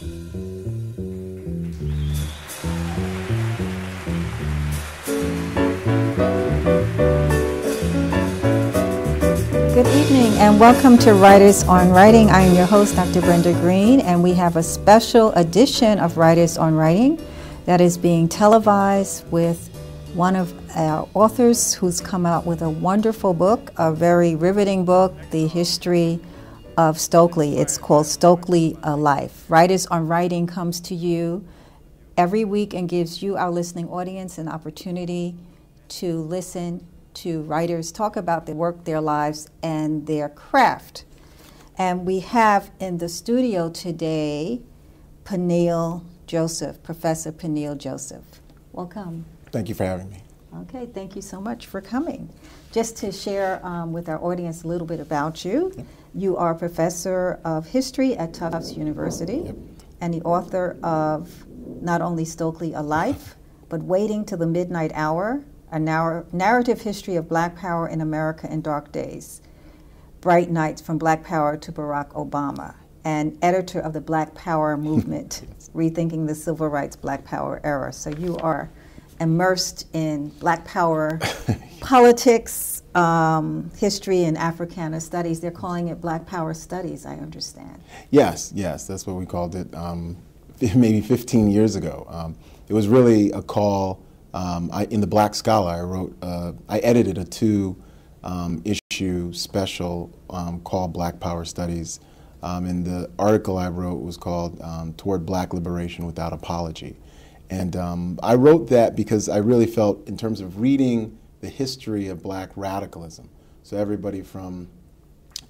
Good evening and welcome to Writers on Writing. I am your host, Dr. Brenda Greene, and we have a special edition of Writers on Writing that is being televised with one of our authors who's come out with a wonderful book, a very riveting book, The History of Stokely. It's called Stokely A Life. Writers on Writing comes to you every week and gives you, our listening audience, an opportunity to listen to writers talk about their work, their lives, and their craft. And we have in the studio today Peniel Joseph, Professor Peniel Joseph. Welcome. Thank you for having me. Okay, thank you so much for coming. Just to share um, with our audience a little bit about you, yep. You are a professor of history at Tufts University yep. and the author of not only Stokely A Life, but Waiting to the Midnight Hour, a narr- narrative history of black power in America in dark days, Bright Nights from Black Power to Barack Obama, and editor of the Black Power Movement, Rethinking the Civil Rights Black Power Era. So you are immersed in black power politics, um, history, and Africana studies. They're calling it black power studies, I understand. Yes, yes, that's what we called it um, maybe 15 years ago. Um, it was really a call. Um, I, in the Black Scholar, I wrote, uh, I edited a two um, issue special um, called Black Power Studies. and the article I wrote was called Toward Black Liberation Without Apology. And I wrote that because I really felt, in terms of reading the history of black radicalism, so everybody from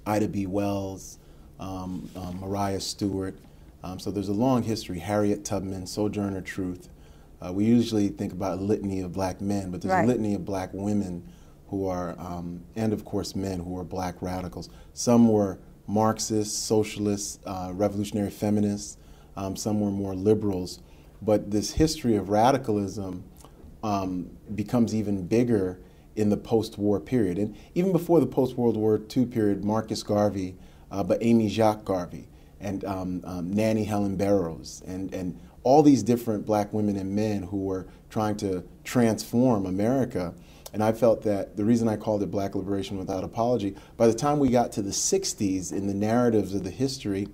Ida B. Wells, um, um, Maria Stewart, um, so there's a long history, Harriet Tubman, Sojourner Truth. Uh, we usually think about a litany of black men, but there's right. a litany of black women who are, um, and of course men who are black radicals. Some were Marxists, socialists, uh, revolutionary feminists, um, some were more liberals but this history of radicalism um, becomes even bigger in the post-war period. And even before the post-World War II period, Marcus Garvey, uh, but Amy Jacques Garvey, and um, um, Nannie Helen Burroughs, and, and all these different black women and men who were trying to transform America. And I felt that the reason I called it Black Liberation Without Apology, by the time we got to the 60s in the narratives of the history,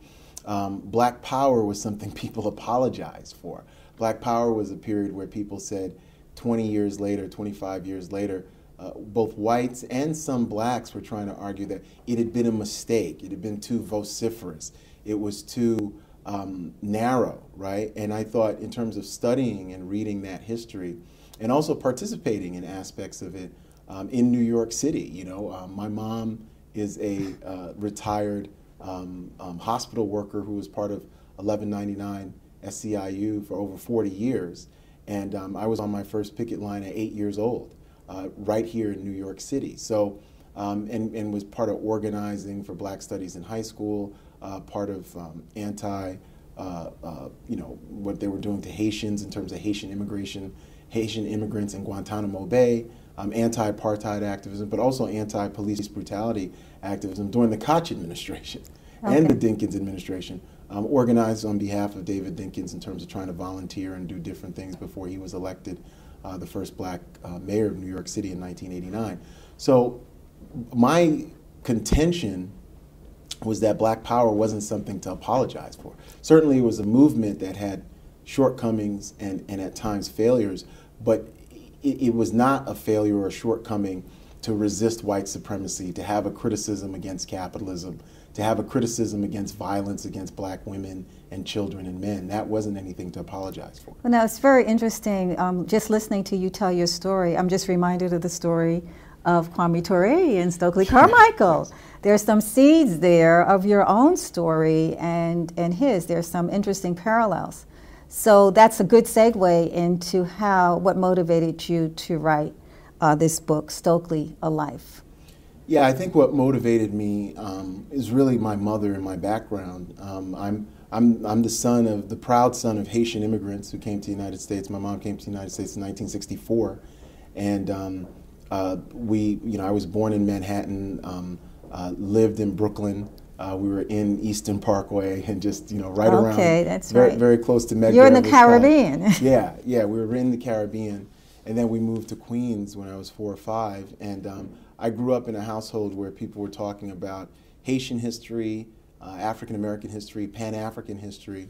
um, black power was something people apologized for. Black Power was a period where people said 20 years later, 25 years later, uh, both whites and some blacks were trying to argue that it had been a mistake. It had been too vociferous. It was too um, narrow, right? And I thought, in terms of studying and reading that history, and also participating in aspects of it um, in New York City, you know, um, my mom is a uh, retired um, um, hospital worker who was part of 1199 SEIU for over 40 years. And um, I was on my first picket line at eight years old, uh, right here in New York City. So, um, and, and was part of organizing for Black Studies in high school, uh, part of um, anti, uh, uh, you know, what they were doing to Haitians in terms of Haitian immigration, Haitian immigrants in Guantanamo Bay, um, anti-apartheid activism, but also anti-police brutality activism during the Koch administration okay. and the Dinkins administration um, organized on behalf of David Dinkins in terms of trying to volunteer and do different things before he was elected uh, the first black uh, mayor of New York City in 1989. So my contention was that black power wasn't something to apologize for. Certainly it was a movement that had shortcomings and, and at times failures, but it, it was not a failure or a shortcoming to resist white supremacy, to have a criticism against capitalism, to have a criticism against violence against black women and children and men. That wasn't anything to apologize for. Well, now it's very interesting. Um, just listening to you tell your story, I'm just reminded of the story of Kwame Ture and Stokely Carmichael. There's some seeds there of your own story and, and his. There's some interesting parallels. So that's a good segue into how what motivated you to write uh, this book, Stokely, A Life. Yeah, I think what motivated me um, is really my mother and my background. Um, I'm, I'm, I'm the son of, the proud son of Haitian immigrants who came to the United States. My mom came to the United States in 1964. And um, uh, we, you know, I was born in Manhattan, um, uh, lived in Brooklyn Uh, we were in Eastern Parkway and just you know right okay, around, Okay, that's very, right. very close to Medgar. You're in the Caribbean. Yeah, yeah, we were in the Caribbean, and then we moved to Queens when I was four or five, and um, I grew up in a household where people were talking about Haitian history, uh, African American history, Pan African history,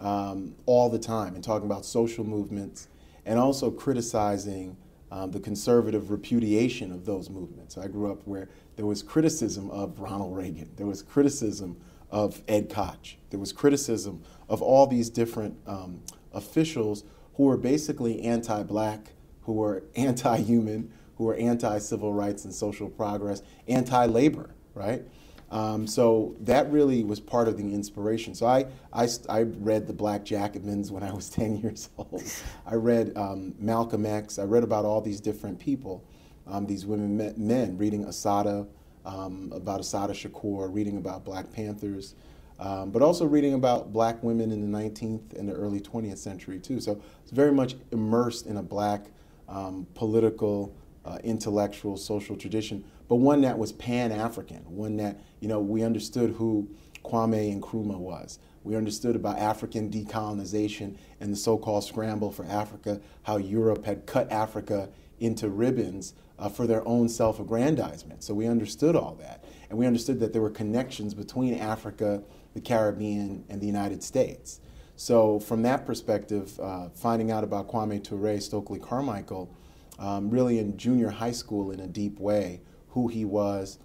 um, all the time, and talking about social movements, and also criticizing um, the conservative repudiation of those movements. I grew up where there was criticism of Ronald Reagan, there was criticism of Ed Koch, there was criticism of all these different um, officials who were basically anti black, who were anti human, who are anti civil rights and social progress, anti labor, right? Um, so that really was part of the inspiration. So I, I, I, read the Black Jacobins when I was 10 years old. I read um, Malcolm X. I read about all these different people, um, these women, men, reading Assata, um, about Assata Shakur, reading about Black Panthers, um, but also reading about black women in the 19th and the early 20th century too. So it's very much immersed in a black um, political, uh, intellectual, social tradition but one that was pan-African, one that, you know, we understood who Kwame Nkrumah was. We understood about African decolonization and the so-called scramble for Africa, how Europe had cut Africa into ribbons uh, for their own self-aggrandizement. So we understood all that. And we understood that there were connections between Africa, the Caribbean, and the United States. So from that perspective, uh, finding out about Kwame Ture, Stokely Carmichael, um, really in junior high school in a deep way, who he was,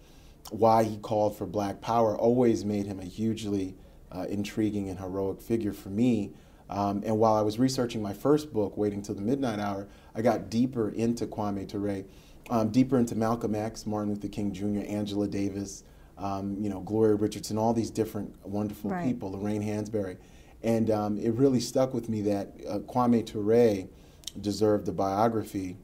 why he called for black power, always made him a hugely uh, intriguing and heroic figure for me. Um, and while I was researching my first book, Waiting Till the Midnight Hour, I got deeper into Kwame Ture, um, deeper into Malcolm X, Martin Luther King Jr., Angela Davis, um, you know, Gloria Richardson, all these different wonderful right. people, Lorraine Hansberry. And um, it really stuck with me that uh, Kwame Ture deserved a biography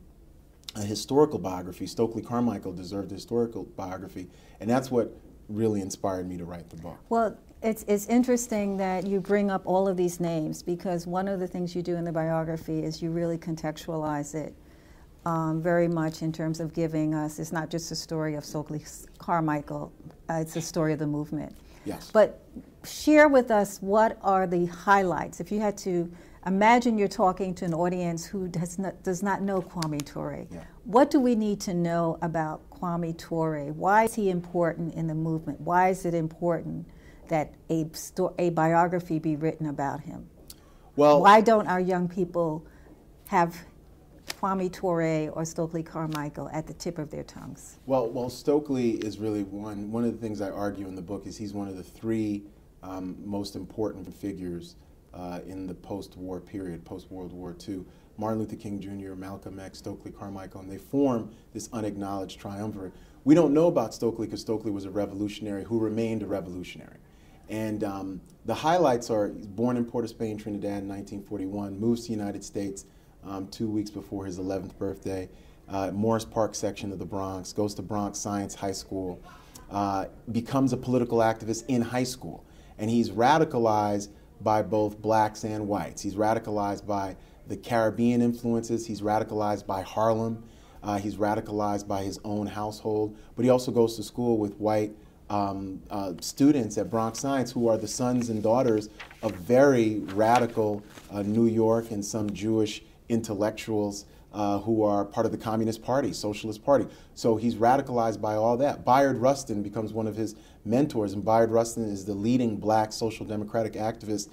a historical biography. Stokely Carmichael deserved a historical biography, and that's what really inspired me to write the book. Well, it's, it's interesting that you bring up all of these names because one of the things you do in the biography is you really contextualize it um, very much in terms of giving us, it's not just a story of Stokely Carmichael, uh, it's a story of the movement. Yes. But share with us what are the highlights, if you had to imagine you're talking to an audience who does not, does not know Kwame Ture. Yeah. What do we need to know about Kwame Ture? Why is he important in the movement? Why is it important that a, a biography be written about him? Well, why don't our young people have Kwame Ture or Stokely Carmichael at the tip of their tongues? Well, well, Stokely is really one. One of the things I argue in the book is he's one of the three um, most important figures uh, in the post-war period, post-World War II. Martin Luther King Jr., Malcolm X, Stokely Carmichael, and they form this unacknowledged triumvirate. We don't know about Stokely because Stokely was a revolutionary who remained a revolutionary. And um, the highlights are he's born in Port of Spain, Trinidad in 1941, moves to the United States um, two weeks before his 11th birthday, uh, Morris Park section of the Bronx, goes to Bronx Science High School, uh, becomes a political activist in high school. And he's radicalized by both blacks and whites. He's radicalized by the Caribbean influences, he's radicalized by Harlem, uh, he's radicalized by his own household, but he also goes to school with white um, uh, students at Bronx Science who are the sons and daughters of very radical uh, New York and some Jewish intellectuals uh, who are part of the Communist Party, Socialist Party. So he's radicalized by all that. Bayard Rustin becomes one of his mentors, and Bayard Rustin is the leading black social democratic activist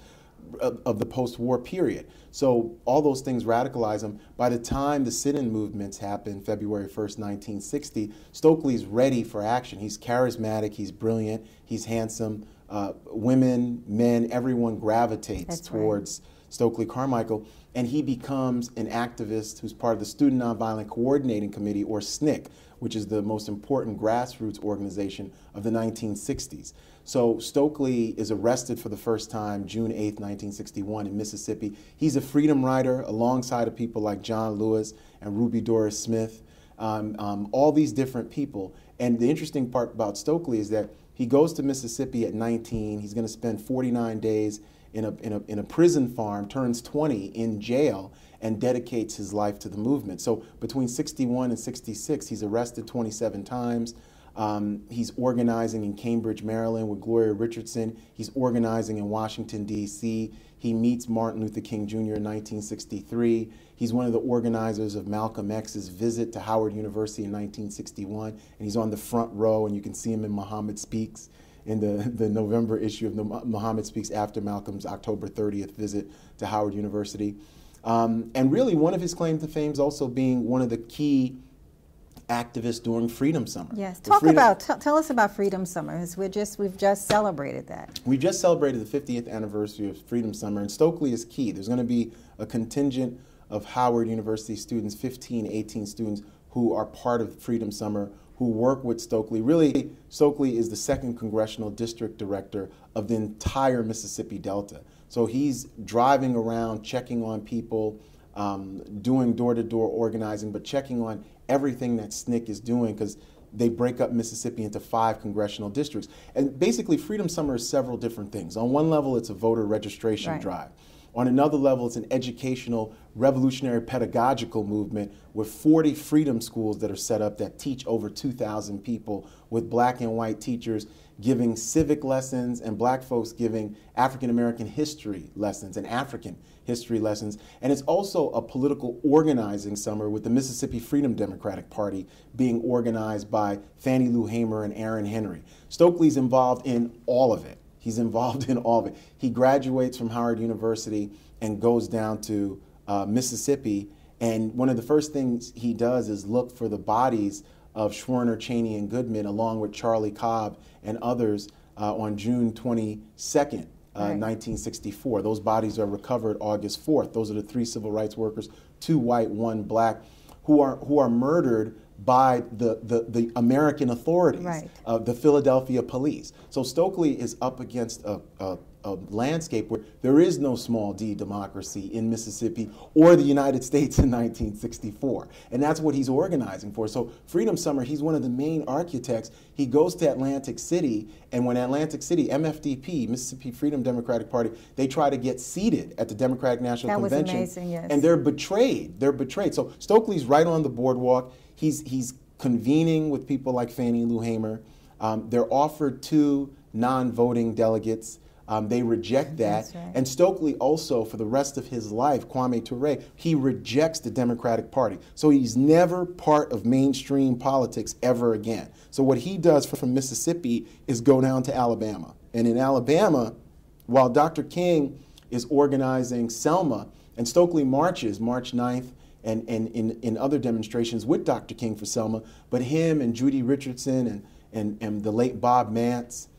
of, of the post-war period. So all those things radicalize him. By the time the sit-in movements happen, February 1st, 1960, Stokely's ready for action. He's charismatic, he's brilliant, he's handsome. Uh, women, men, everyone gravitates That's towards right. Stokely Carmichael, and he becomes an activist who's part of the Student Nonviolent Coordinating Committee, or SNCC, which is the most important grassroots organization of the 1960s. So Stokely is arrested for the first time June 8, 1961 in Mississippi. He's a freedom rider alongside of people like John Lewis and Ruby Doris Smith, um, um, all these different people. And the interesting part about Stokely is that he goes to Mississippi at 19. He's going to spend 49 days in a, in, a, in a prison farm, turns 20 in jail, and dedicates his life to the movement. So between 61 and 66, he's arrested 27 times. Um, he's organizing in Cambridge, Maryland with Gloria Richardson. He's organizing in Washington, D.C. He meets Martin Luther King Jr. in 1963. He's one of the organizers of Malcolm X's visit to Howard University in 1961. And he's on the front row, and you can see him in Muhammad Speaks in the, the November issue of the Muhammad Speaks after Malcolm's October 30th visit to Howard University. Um, and really, one of his claims to fame is also being one of the key activists during Freedom Summer. Yes, talk Freedom, about tell us about Freedom Summer. We're just we've just celebrated that. We just celebrated the 50th anniversary of Freedom Summer, and Stokely is key. There's going to be a contingent of Howard University students, 15, 18 students who are part of Freedom Summer, who work with Stokely. Really, Stokely is the second congressional district director of the entire Mississippi Delta. So he's driving around, checking on people, um, doing door to door organizing, but checking on everything that SNCC is doing because they break up Mississippi into five congressional districts. And basically, Freedom Summer is several different things. On one level, it's a voter registration right. drive. On another level, it's an educational, revolutionary pedagogical movement with 40 freedom schools that are set up that teach over 2,000 people with black and white teachers giving civic lessons and black folks giving African American history lessons and African history lessons. And it's also a political organizing summer with the Mississippi Freedom Democratic Party being organized by Fannie Lou Hamer and Aaron Henry. Stokely's involved in all of it. He's involved in all of it. He graduates from Howard University and goes down to uh, Mississippi. And one of the first things he does is look for the bodies of Schwerner, Chaney, and Goodman, along with Charlie Cobb and others, uh, on June 22nd. Uh, right. 1964. Those bodies are recovered August 4th. Those are the three civil rights workers, two white, one black, who are who are murdered by the, the, the American authorities, right. uh, the Philadelphia police. So Stokely is up against a, a, a, landscape where there is no small d democracy in Mississippi or the United States in 1964. And that's what he's organizing for. So Freedom Summer, he's one of the main architects. He goes to Atlantic City, and when Atlantic City, MFDP, Mississippi Freedom Democratic Party, they try to get seated at the Democratic National that Convention. Was amazing, yes. And they're betrayed. They're betrayed. So Stokely's right on the boardwalk. He's, he's convening with people like Fannie Lou Hamer. Um, they're offered two non voting delegates. Um, they reject that. Right. And Stokely also, for the rest of his life, Kwame Ture, he rejects the Democratic Party. So he's never part of mainstream politics ever again. So what he does from Mississippi is go down to Alabama. And in Alabama, while Dr. King is organizing Selma, and Stokely marches March 9th and, and in, in other demonstrations with Dr. King for Selma, but him and Judy Richardson and, and, and the late Bob Mants,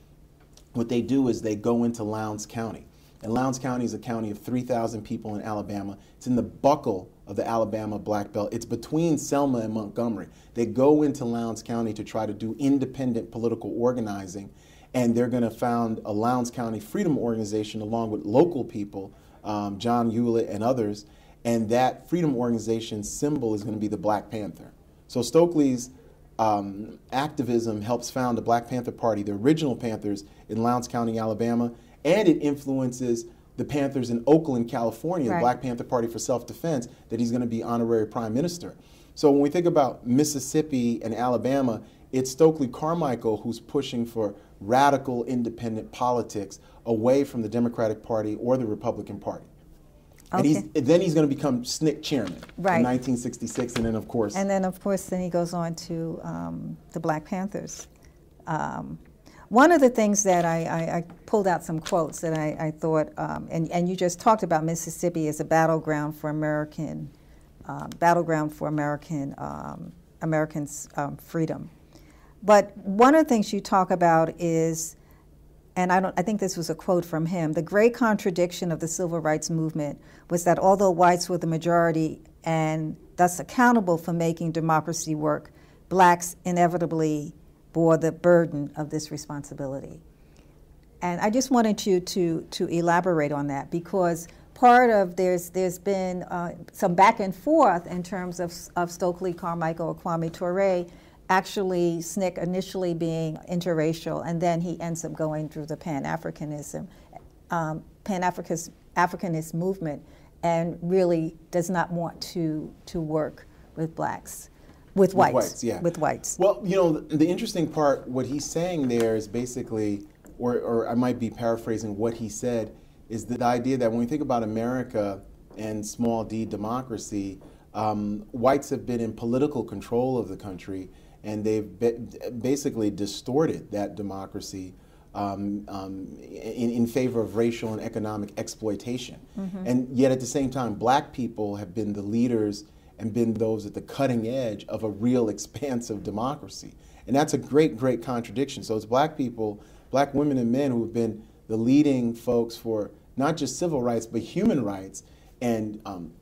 what they do is they go into Lowndes County. And Lowndes County is a county of 3,000 people in Alabama. It's in the buckle of the Alabama Black Belt. It's between Selma and Montgomery. They go into Lowndes County to try to do independent political organizing, and they're going to found a Lowndes County Freedom Organization along with local people, um, John Hulett and others, and that freedom organization symbol is going to be the Black Panther. So Stokely's um, activism helps found the Black Panther Party, the original Panthers in Lowndes County, Alabama, and it influences the Panthers in Oakland, California, right. the Black Panther Party for Self Defense, that he's going to be honorary prime minister. So when we think about Mississippi and Alabama, it's Stokely Carmichael who's pushing for radical independent politics away from the Democratic Party or the Republican Party. Okay. And he's, then he's going to become SNCC chairman right. in 1966, and then of course. And then of course, then he goes on to um, the Black Panthers. Um, one of the things that I, I, I, pulled out some quotes that I, I thought, um, and, and you just talked about Mississippi as a battleground for American, uh, battleground for American um, Americans' um, freedom. But one of the things you talk about is and I, don't, I think this was a quote from him the great contradiction of the civil rights movement was that although whites were the majority and thus accountable for making democracy work, blacks inevitably bore the burden of this responsibility. And I just wanted you to, to elaborate on that because part of there's there's been uh, some back and forth in terms of, of Stokely Carmichael or Kwame Ture actually SNCC initially being interracial, and then he ends up going through the Pan Africanism, um, Pan Africanist movement, and really does not want to to work with blacks. with whites. With whites, yeah. With whites. Well, you know, the, the interesting part, what he's saying there is basically, or, or I might be paraphrasing what he said, is the idea that when we think about America and small d democracy, um, whites have been in political control of the country and they've basically distorted that democracy um, um, in, in, favor of racial and economic exploitation. Mm -hmm. And yet at the same time, black people have been the leaders and been those at the cutting edge of a real expansive democracy. And that's a great, great contradiction. So it's black people, black women and men who have been the leading folks for not just civil rights, but human rights and um,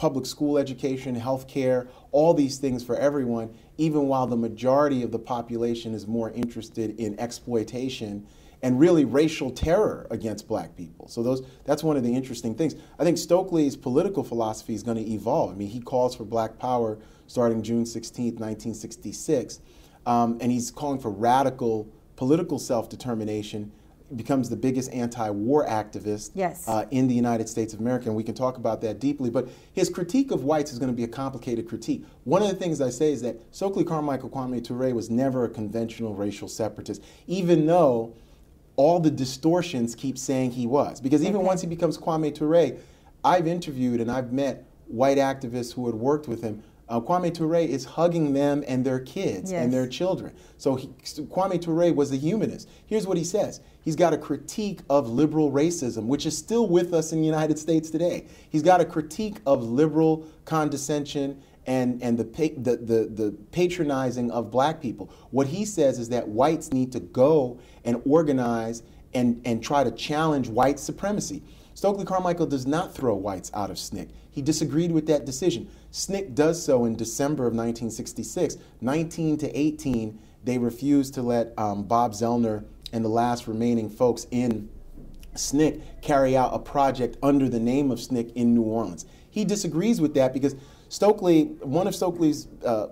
public school education, health care, all these things for everyone, even while the majority of the population is more interested in exploitation and really racial terror against black people. So those that's one of the interesting things. I think Stokely's political philosophy is going to evolve. I mean, he calls for black power starting June 16, 1966, um, and he's calling for radical political self-determination becomes the biggest anti-war activist yes. uh, in the United States of America, and we can talk about that deeply. But his critique of whites is going to be a complicated critique. One of the things I say is that Stokely Carmichael Kwame Ture was never a conventional racial separatist, even though all the distortions keep saying he was. Because even okay. once he becomes Kwame Ture, I've interviewed and I've met white activists who had worked with him uh, Kwame Ture is hugging them and their kids yes. and their children. So he, Kwame Ture was a humanist. Here's what he says. He's got a critique of liberal racism, which is still with us in the United States today. He's got a critique of liberal condescension and, and the, the, the, the patronizing of black people. What he says is that whites need to go and organize and, and try to challenge white supremacy. Stokely Carmichael does not throw whites out of SNCC. He disagreed with that decision. SNCC does so in December of 1966. 19 to 18, they refused to let um, Bob Zellner and the last remaining folks in SNCC carry out a project under the name of SNCC in New Orleans. He disagrees with that because Stokely, one of Stokely's uh,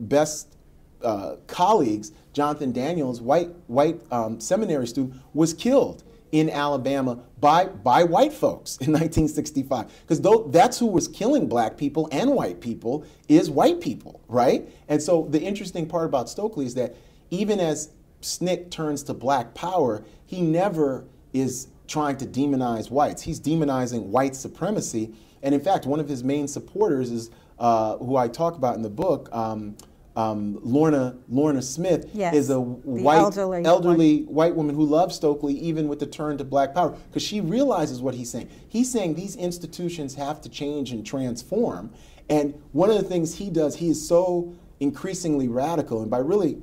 best uh, colleagues, Jonathan Daniels, white white um, seminary student, was killed in Alabama by, by white folks in 1965. Because that's who was killing black people and white people is white people, right? And so the interesting part about Stokely is that even as SNCC turns to black power, he never is trying to demonize whites. He's demonizing white supremacy. And in fact, one of his main supporters is uh, who I talk about in the book, um, um, Lorna Lorna Smith yes, is a white elderly, elderly white woman who loves Stokely even with the turn to black power because she realizes what he's saying. He's saying these institutions have to change and transform. And one of the things he does, he is so increasingly radical and by really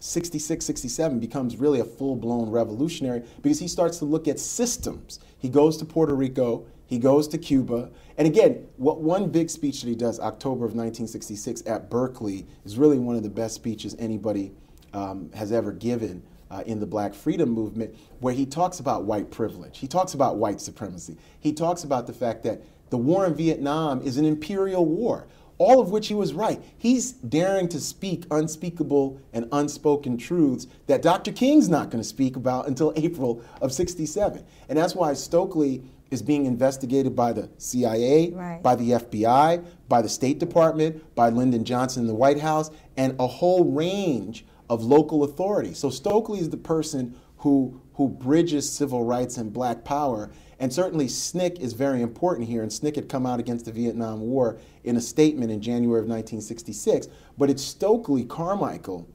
66, 67 becomes really a full-blown revolutionary because he starts to look at systems. He goes to Puerto Rico, he goes to Cuba. And again, what one big speech that he does, October of 1966 at Berkeley, is really one of the best speeches anybody um, has ever given uh, in the black freedom movement, where he talks about white privilege. He talks about white supremacy. He talks about the fact that the war in Vietnam is an imperial war, all of which he was right. He's daring to speak unspeakable and unspoken truths that Dr. King's not going to speak about until April of 67. And that's why Stokely is being investigated by the CIA, right. by the FBI, by the State Department, by Lyndon Johnson in the White House, and a whole range of local authorities. So Stokely is the person who, who bridges civil rights and black power. And certainly SNCC is very important here, and SNCC had come out against the Vietnam War in a statement in January of 1966. But it's Stokely Carmichael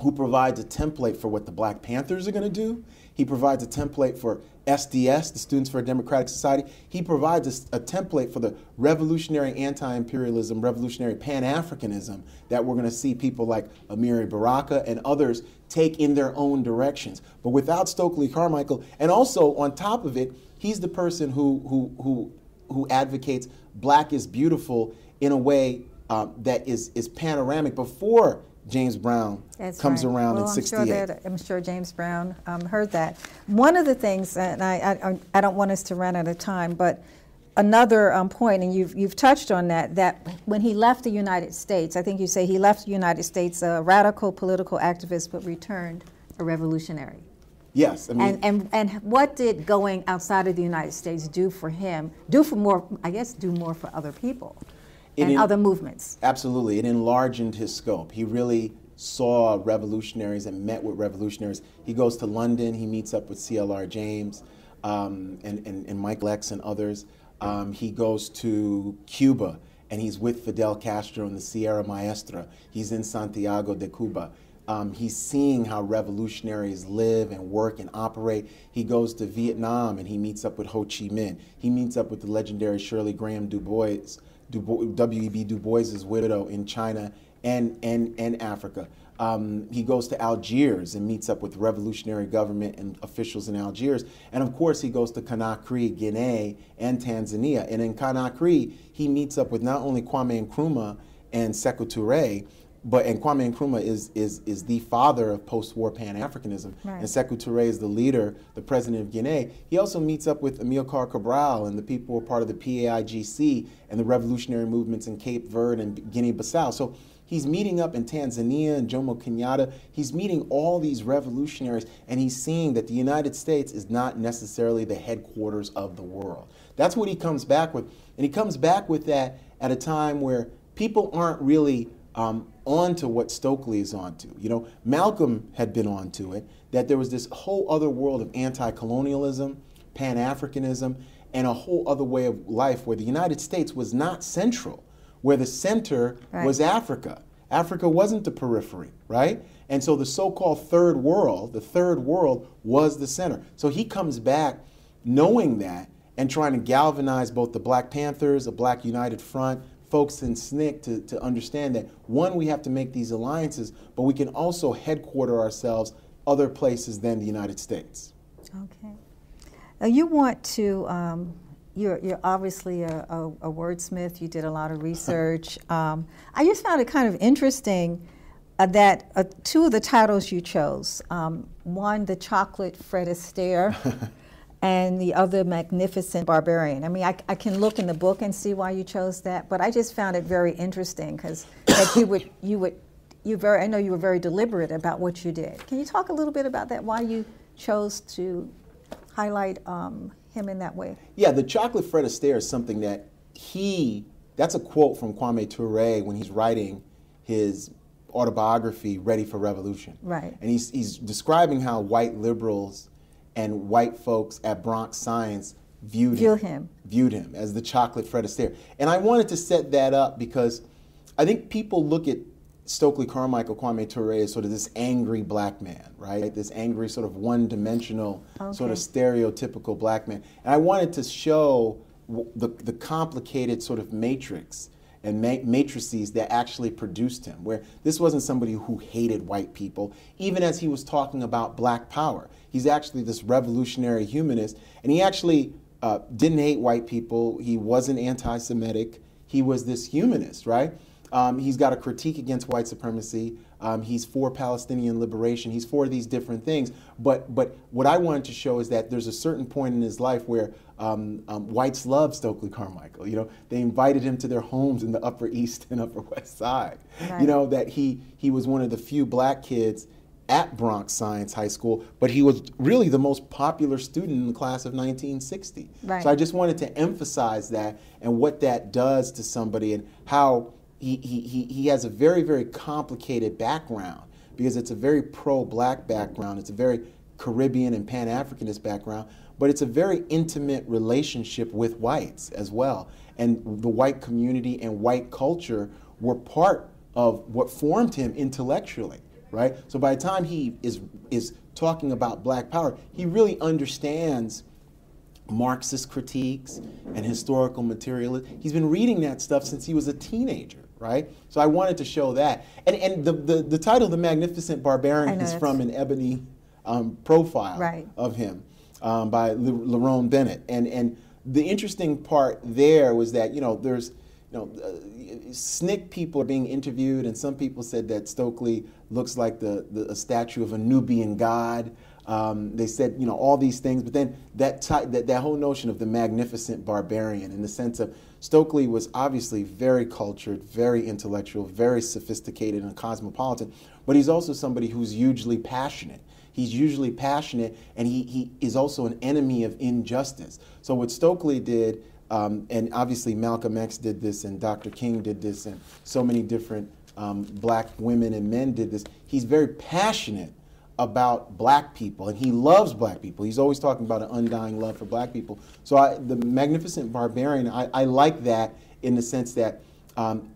who provides a template for what the Black Panthers are going to do. He provides a template for SDS, the Students for a Democratic Society. He provides a, a template for the revolutionary anti-imperialism, revolutionary Pan-Africanism that we're going to see people like Amiri Baraka and others take in their own directions. But without Stokely Carmichael, and also on top of it, he's the person who who who who advocates black is beautiful in a way um, that is is panoramic before James Brown That's comes right. around well, in 68. I'm sure, I'm sure James Brown um, heard that. One of the things, and I, I, I, don't want us to run out of time, but another um, point, and you've, you've touched on that, that when he left the United States, I think you say he left the United States a radical political activist but returned a revolutionary. Yes, I mean, and, and and what did going outside of the United States do for him? Do for more, I guess, do more for other people and other movements. Absolutely. It enlarged his scope. He really saw revolutionaries and met with revolutionaries. He goes to London, he meets up with CLR James um, and, and, and Michael X and others. Um, he goes to Cuba and he's with Fidel Castro in the Sierra Maestra. He's in Santiago de Cuba. Um, he's seeing how revolutionaries live and work and operate. He goes to Vietnam and he meets up with Ho Chi Minh. He meets up with the legendary Shirley Graham du Bois W.E.B. Du Bois's widow in China and, and, and Africa. Um, he goes to Algiers and meets up with revolutionary government and officials in Algiers. And of course, he goes to Conakry, Guinea, and Tanzania. And in Conakry, he meets up with not only Kwame Nkrumah and Sekou Touré, but and Kwame Nkrumah is is is the father of post-war Pan-Africanism, right. and Sekou Touré is the leader, the president of Guinea. He also meets up with Amilcar Cabral and the people who are part of the PAIGC and the revolutionary movements in Cape Verde and Guinea-Bissau. So he's meeting up in Tanzania and Jomo Kenyatta. He's meeting all these revolutionaries, and he's seeing that the United States is not necessarily the headquarters of the world. That's what he comes back with, and he comes back with that at a time where people aren't really um, onto what Stokely is onto. You know, Malcolm had been onto it, that there was this whole other world of anti colonialism, Pan Africanism, and a whole other way of life where the United States was not central, where the center right. was Africa. Africa wasn't the periphery, right? And so the so called third world, the third world was the center. So he comes back knowing that and trying to galvanize both the Black Panthers, a Black United Front, folks in SNCC to, to understand that one, we have to make these alliances, but we can also headquarter ourselves other places than the United States. Okay. Now you want to, um, you're, you're obviously a, a, a, wordsmith, you did a lot of research. um, I just found it kind of interesting uh, that uh, two of the titles you chose um, one, The Chocolate Fred Astaire. and the other magnificent barbarian. I mean, I, I, can look in the book and see why you chose that, but I just found it very interesting because you would you would you very I know you were very deliberate about what you did. Can you talk a little bit about that? Why you chose to highlight um, him in that way? Yeah, the chocolate Fred Astaire is something that he. That's a quote from Kwame Ture when he's writing his autobiography, Ready for Revolution. Right. And he's, he's describing how white liberals and white folks at Bronx Science viewed View him, him, viewed him as the chocolate Fred Astaire. And I wanted to set that up because I think people look at Stokely Carmichael Kwame Ture as sort of this angry black man, right? This angry, sort of one-dimensional, okay. sort of stereotypical black man. And I wanted to show the, the complicated sort of matrix and ma- matrices that actually produced him, where this wasn't somebody who hated white people, even as he was talking about black power. He's actually this revolutionary humanist, and he actually uh, didn't hate white people. He wasn't anti Semitic. He was this humanist, right? Um, he's got a critique against white supremacy. Um, he's for Palestinian liberation. He's for these different things. But but what I wanted to show is that there's a certain point in his life where um, um, whites love Stokely Carmichael. You know, they invited him to their homes in the Upper East and Upper West Side. Right. You know that he he was one of the few black kids at Bronx Science High School, but he was really the most popular student in the class of 1960. Right. So I just wanted to emphasize that and what that does to somebody and how he, he, he has a very, very complicated background because it's a very pro black background. It's a very Caribbean and Pan Africanist background, but it's a very intimate relationship with whites as well. And the white community and white culture were part of what formed him intellectually, right? So by the time he is, is talking about black power, he really understands Marxist critiques and historical materialism. He's been reading that stuff since he was a teenager right? So I wanted to show that. And, and the, the, the title, The Magnificent Barbarian, is from an ebony um, profile right. of him um, by Lerone Bennett. And, and the interesting part there was that, you know, there's, you know, uh, SNCC people are being interviewed, and some people said that Stokely looks like the, the a statue of a Nubian god. Um, they said, you know, all these things, but then that, that that whole notion of the magnificent barbarian, in the sense of Stokely was obviously very cultured, very intellectual, very sophisticated and cosmopolitan, but he's also somebody who's hugely passionate. He's usually passionate, and he, he is also an enemy of injustice. So what Stokely did um, and obviously Malcolm X did this, and Dr. King did this, and so many different um, black women and men did this. He's very passionate about black people, and he loves black people. He's always talking about an undying love for black people. So I, the Magnificent Barbarian, I, I, like that in the sense that um,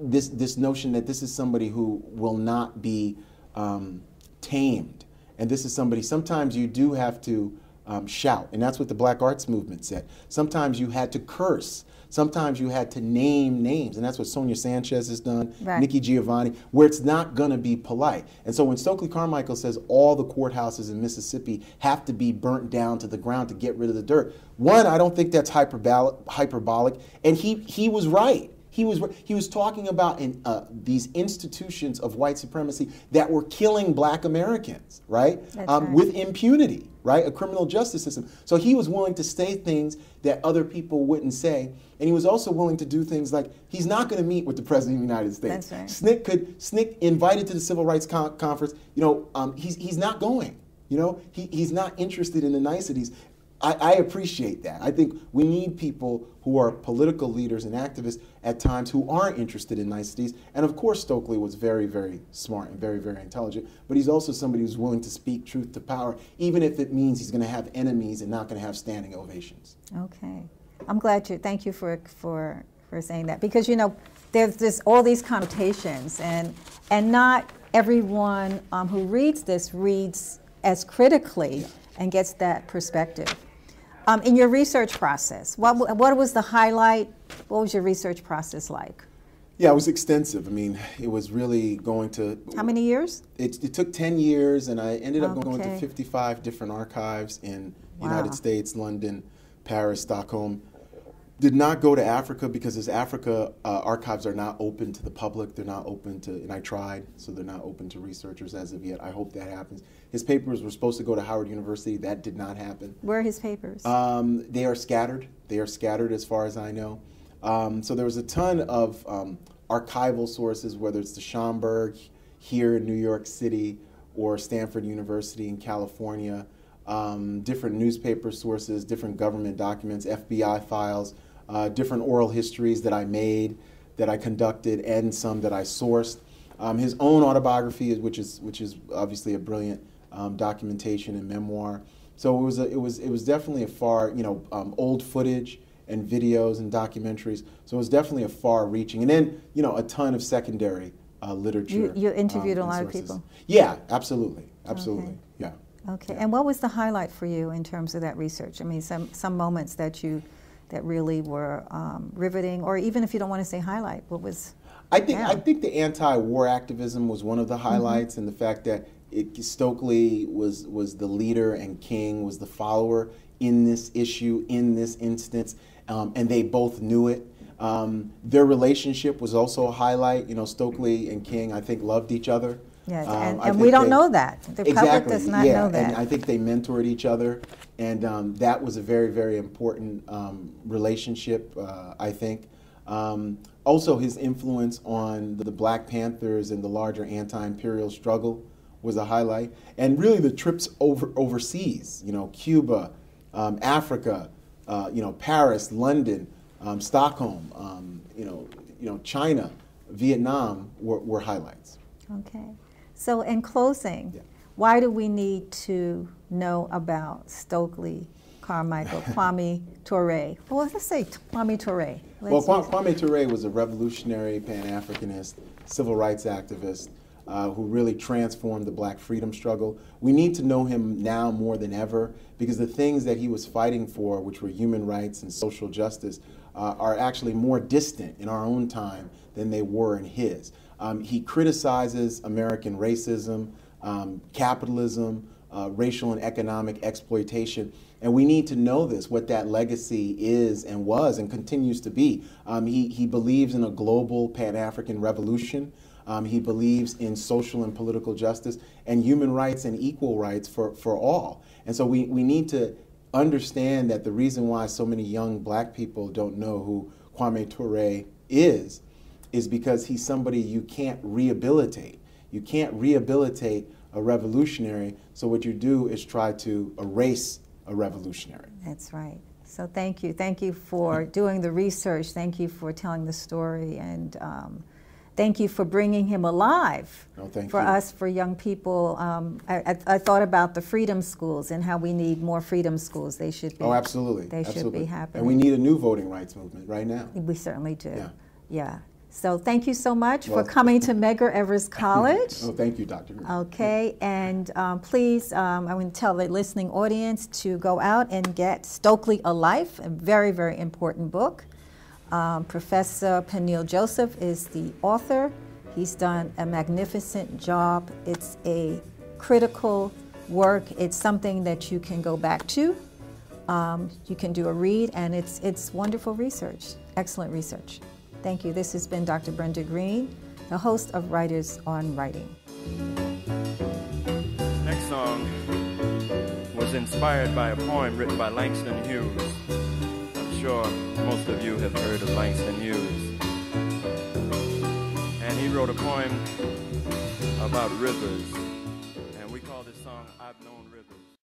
this this notion that this is somebody who will not be um, tamed, and this is somebody. Sometimes you do have to um, shout, and that's what the Black Arts Movement said. Sometimes you had to curse. Sometimes you had to name names, and that's what Sonia Sanchez has done, right. Nikki Giovanni, where it's not going to be polite. And so when Stokely Carmichael says all the courthouses in Mississippi have to be burnt down to the ground to get rid of the dirt, one, I don't think that's hyperbolic, and he he was right. He was, he was talking about in, uh, these institutions of white supremacy that were killing black Americans, right? Um, right? With impunity, right? A criminal justice system. So he was willing to say things that other people wouldn't say. And he was also willing to do things like he's not going to meet with the President of the United States. That's right. SNCC could, SNCC invited to the Civil Rights Con- Conference, you know, um, he's, he's not going. You know, he, he's not interested in the niceties. I, I, appreciate that. I think we need people who are political leaders and activists at times who aren't interested in niceties. And of course, Stokely was very, very smart and very, very intelligent. But he's also somebody who's willing to speak truth to power, even if it means he's going to have enemies and not going to have standing ovations. Okay, I'm glad you. Thank you for for for saying that because you know there's this all these connotations and and not everyone um, who reads this reads as critically and gets that perspective. Um, in your research process, what, what was the highlight? What was your research process like? Yeah, it was extensive. I mean, it was really going to. How many years? It, it took 10 years, and I ended up okay. going to 55 different archives in wow. United States, London, Paris, Stockholm. Did not go to Africa because his Africa uh, archives are not open to the public. They're not open to, and I tried, so they're not open to researchers as of yet. I hope that happens. His papers were supposed to go to Howard University. That did not happen. Where are his papers? Um, they are scattered. They are scattered as far as I know. Um, so there was a ton of um, archival sources, whether it's the Schomburg here in New York City or Stanford University in California, um, different newspaper sources, different government documents, FBI files, uh, different oral histories that I made, that I conducted, and some that I sourced. Um, his own autobiography, which is which is obviously a brilliant um, documentation and memoir. So it was a, it was it was definitely a far you know um, old footage and videos and documentaries. So it was definitely a far-reaching, and then you know a ton of secondary uh, literature. You, you interviewed um, a lot sources. of people. Yeah, absolutely, absolutely, okay. yeah. Okay, yeah. and what was the highlight for you in terms of that research? I mean, some some moments that you that really were um, riveting, or even if you don't want to say highlight, what was? I think. I think the anti-war activism was one of the highlights, mm-hmm. and the fact that it, Stokely was was the leader and King was the follower in this issue in this instance, um, and they both knew it. Um, their relationship was also a highlight. You know, Stokely and King, I think, loved each other. Yes, um, and, and we don't they, know that. The exactly, public does not yeah, know that. And I think they mentored each other, and um, that was a very, very important um, relationship. Uh, I think. Um, also, his influence on the Black Panthers and the larger anti-imperial struggle was a highlight, and really the trips over overseas. You know, Cuba, um, Africa, uh, you know, Paris, London, um, Stockholm. Um, you know, you know, China, Vietnam were, were highlights. Okay, so in closing, yeah. why do we need to know about Stokely Carmichael, Kwame Ture. Well, let's say Kwame Ture. Let's well, Kwame Ture was a revolutionary Pan Africanist, civil rights activist uh, who really transformed the black freedom struggle. We need to know him now more than ever because the things that he was fighting for, which were human rights and social justice, uh, are actually more distant in our own time than they were in his. Um, he criticizes American racism, um, capitalism, uh, racial and economic exploitation. And we need to know this, what that legacy is and was and continues to be. Um, he, he believes in a global Pan African revolution. Um, he believes in social and political justice and human rights and equal rights for, for all. And so we, we need to understand that the reason why so many young black people don't know who Kwame Ture is, is because he's somebody you can't rehabilitate. You can't rehabilitate a revolutionary. So what you do is try to erase a revolutionary. That's right. So thank you. Thank you for doing the research. Thank you for telling the story. And um, thank you for bringing him alive oh, for you. us, for young people. Um, I, I, I, thought about the freedom schools and how we need more freedom schools. They should be. Oh, absolutely. They absolutely. should be happening. And we need a new voting rights movement right now. We certainly do. Yeah. Yeah. So thank you so much well, for coming to Medgar Evers College. oh, thank you, Dr. Okay, and um, please, um, I want to tell the listening audience to go out and get Stokely A Life, a very, very important book. Um, Professor Peniel Joseph is the author. He's done a magnificent job. It's a critical work. It's something that you can go back to. Um, you can do a read, and it's, it's wonderful research, excellent research. Thank you. This has been Dr. Brenda Greene, the host of Writers on Writing. Next song was inspired by a poem written by Langston Hughes. I'm sure most of you have heard of Langston Hughes. And he wrote a poem about rivers